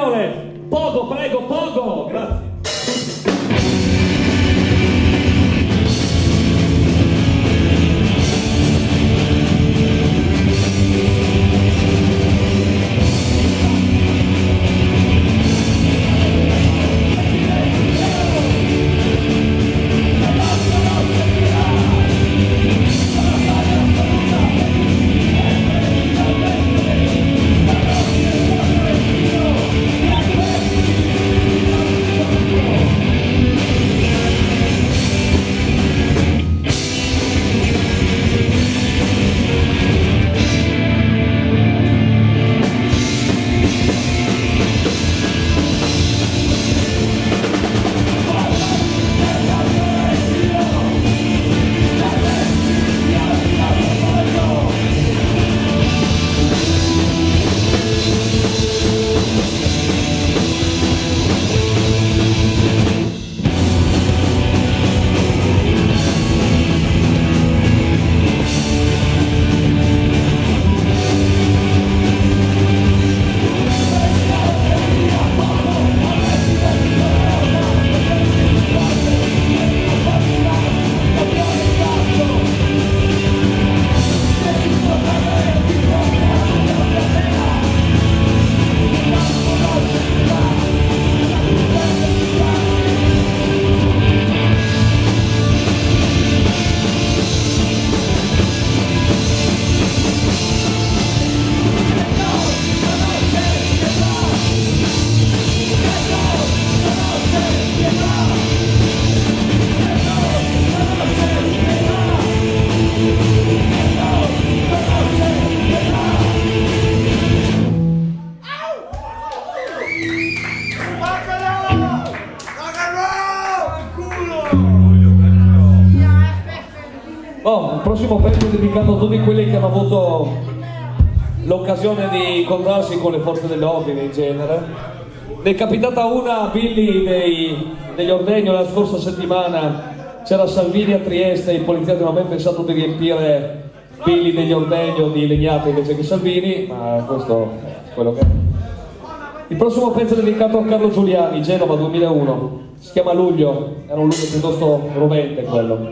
signore! Pogo, prego, Pogo! Grazie. Oh, il prossimo pezzo è dedicato a tutti quelli che hanno avuto l'occasione di incontrarsi con le forze dell'ordine in genere. Ne è capitata una a Billy dei, degli Ordegno la scorsa settimana, c'era Salvini a Trieste, i poliziotti non avevano pensato di riempire Billy degli Ordegno di legnate invece che Salvini, ma questo è quello che è. Il prossimo pezzo è dedicato a Carlo Giuliani, Genova 2001, si chiama Luglio, era un luglio piuttosto rovente quello.